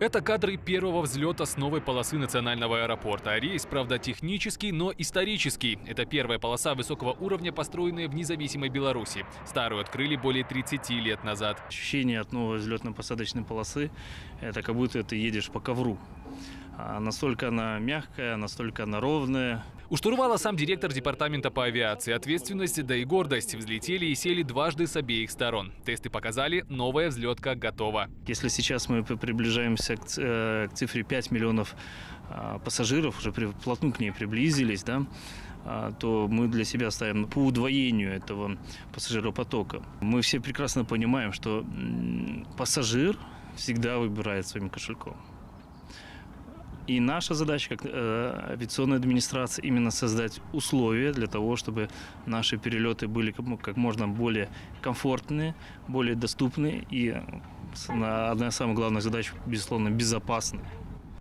Это кадры первого взлета с новой полосы национального аэропорта. Рейс, правда, технический, но исторический. Это первая полоса высокого уровня, построенная в независимой Беларуси. Старую открыли более 30 лет назад. Ощущение от новой взлетно-посадочной полосы – это как будто ты едешь по ковру. А настолько она мягкая, настолько она ровная. У штурвала сам директор департамента по авиации. Ответственность, да и гордость. Взлетели и сели дважды с обеих сторон. Тесты показали, новая взлетка готова. Если сейчас мы приближаемся к, э, цифре 5 миллионов а, пассажиров, уже вплотную к ней приблизились, да, а, то мы для себя ставим по удвоению этого пассажиропотока. Мы все прекрасно понимаем, что пассажир всегда выбирает своим кошельком. И наша задача, как э, авиационной администрации, именно создать условия для того, чтобы наши перелеты были как, как можно более комфортные, более доступные и э, одна из самых главных задач, безусловно, безопасные.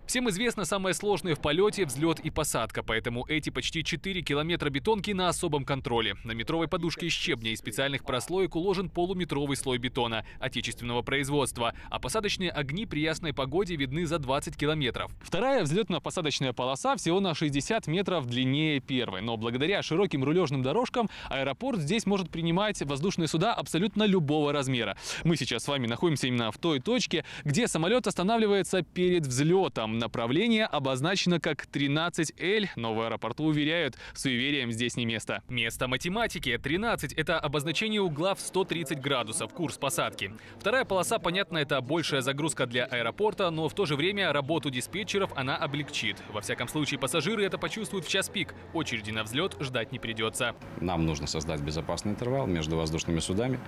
Всем известно, самое сложное в полете – взлет и посадка, поэтому эти почти 4 километра бетонки на особом контроле. На метровой подушке из щебня и специальных прослоек уложен полуметровый слой бетона отечественного производства, а посадочные огни при ясной погоде видны за 20 километров. Вторая взлетно-посадочная полоса всего на 60 метров длиннее первой, но благодаря широким рулежным дорожкам аэропорт здесь может принимать воздушные суда абсолютно любого размера. Мы сейчас с вами находимся именно в той точке, где самолет останавливается перед взлетом. Направление обозначено как 13Л, но в аэропорту уверяют, суеверием здесь не место. Место математики. 13 – это обозначение угла в 130 градусов, курс посадки. Вторая полоса, понятно, это большая загрузка для аэропорта, но в то же время работу диспетчеров она облегчит. Во всяком случае, пассажиры это почувствуют в час пик. Очереди на взлет ждать не придется. Нам нужно создать безопасный интервал между воздушными судами.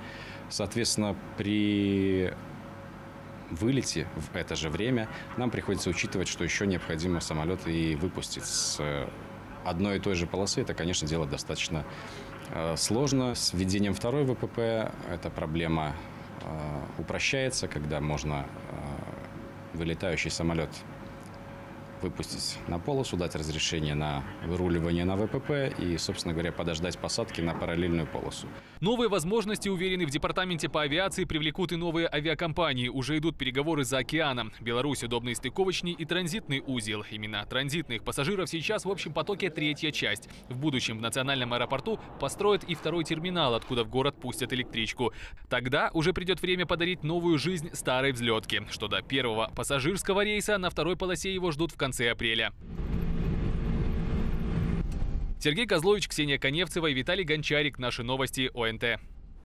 Соответственно, при вылете в это же время нам приходится учитывать, что еще необходимо самолет и выпустить с э, одной и той же полосы. Это, конечно, дело достаточно э, сложно. С введением второй ВПП эта проблема э, упрощается, когда можно вылетающий самолет выпустить на полосу, дать разрешение на выруливание на ВПП и, собственно говоря, подождать посадки на параллельную полосу. Новые возможности, уверены в департаменте по авиации, привлекут и новые авиакомпании. Уже идут переговоры за океаном. Беларусь – удобный стыковочный и транзитный узел. Именно транзитных пассажиров сейчас в общем потоке третья часть. В будущем в национальном аэропорту построят и второй терминал, откуда в город пустят электричку. Тогда уже придет время подарить новую жизнь старой взлетке. Что до первого пассажирского рейса, на второй полосе его ждут в конце апреля. Сергей Козлович, Ксения Коневцева и Виталий Гончарик. Наши новости ОНТ.